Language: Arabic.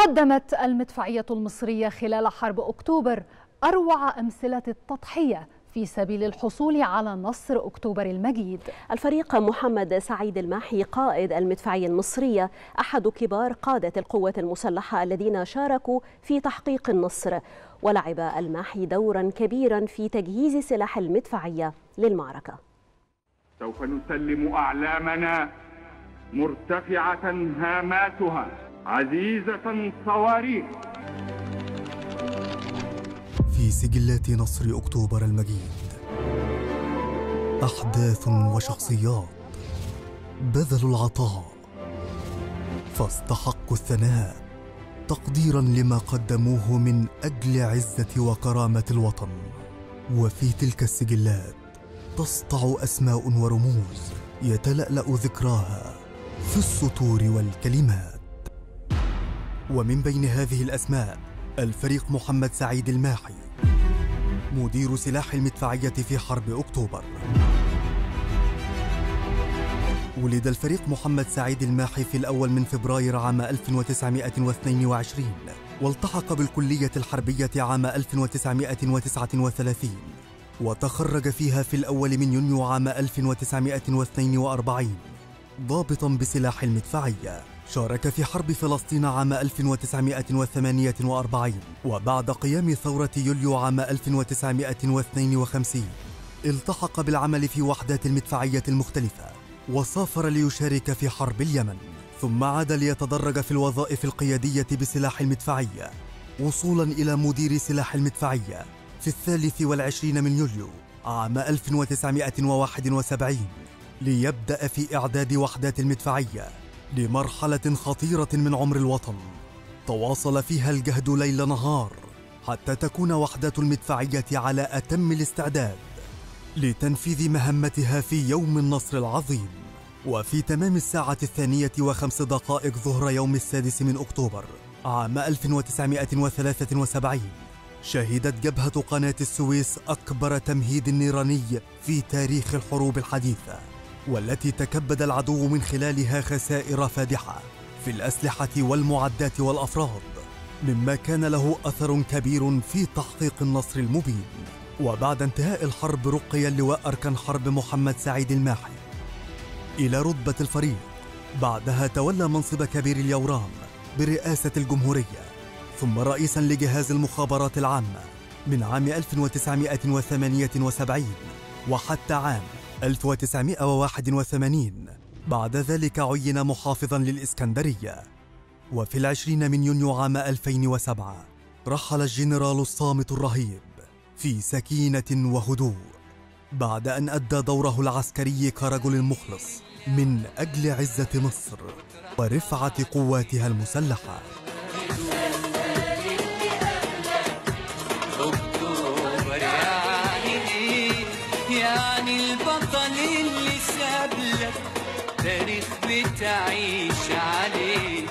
قدمت المدفعية المصرية خلال حرب أكتوبر أروع أمثلة التضحية في سبيل الحصول على نصر أكتوبر المجيد. الفريق محمد سعيد الماحي قائد المدفعية المصرية أحد كبار قادة القوة المسلحة الذين شاركوا في تحقيق النصر. ولعب الماحي دورا كبيرا في تجهيز سلاح المدفعية للمعركة. سوف نسلم أعلامنا مرتفعة هاماتها. عزيزة صواريخ. في سجلات نصر أكتوبر المجيد أحداث وشخصيات بذلوا العطاء فاستحقوا الثناء تقديرا لما قدموه من أجل عزة وكرامة الوطن. وفي تلك السجلات تسطع أسماء ورموز يتلألأ ذكراها في السطور والكلمات. ومن بين هذه الأسماء الفريق محمد سعيد الماحي مدير سلاح المدفعية في حرب أكتوبر. ولد الفريق محمد سعيد الماحي في الأول من فبراير عام 1922 والتحق بالكلية الحربية عام 1939 وتخرج فيها في الأول من يونيو عام 1942 ضابطا بسلاح المدفعية. شارك في حرب فلسطين عام 1948 وبعد قيام ثورة يوليو عام 1952 التحق بالعمل في وحدات المدفعية المختلفة وسافر ليشارك في حرب اليمن ثم عاد ليتدرج في الوظائف القيادية بسلاح المدفعية وصولا إلى مدير سلاح المدفعية في الثالث والعشرين من يوليو عام 1971 ليبدأ في إعداد وحدات المدفعية لمرحلة خطيرة من عمر الوطن. تواصل فيها الجهد ليل نهار حتى تكون وحدات المدفعية على أتم الاستعداد لتنفيذ مهمتها في يوم النصر العظيم. وفي تمام الساعة الثانية وخمس دقائق ظهر يوم السادس من أكتوبر عام 1973 شهدت جبهة قناة السويس أكبر تمهيد نيراني في تاريخ الحروب الحديثة. والتي تكبد العدو من خلالها خسائر فادحة في الأسلحة والمعدات والأفراد مما كان له أثر كبير في تحقيق النصر المبين. وبعد انتهاء الحرب رقي اللواء أركان حرب محمد سعيد الماحي إلى رتبة الفريق. بعدها تولى منصب كبير اليوران برئاسة الجمهورية ثم رئيسا لجهاز المخابرات العامة من عام 1978 وحتى عام 1981 بعد ذلك عين محافظا للإسكندرية. وفي العشرين من يونيو عام 2007 رحل الجنرال الصامت الرهيب في سكينة وهدوء بعد أن أدى دوره العسكري كرجل مخلص من أجل عزة مصر ورفعة قواتها المسلحة. يعني البطل اللي ساب لك تاريخ بتعيش عليه.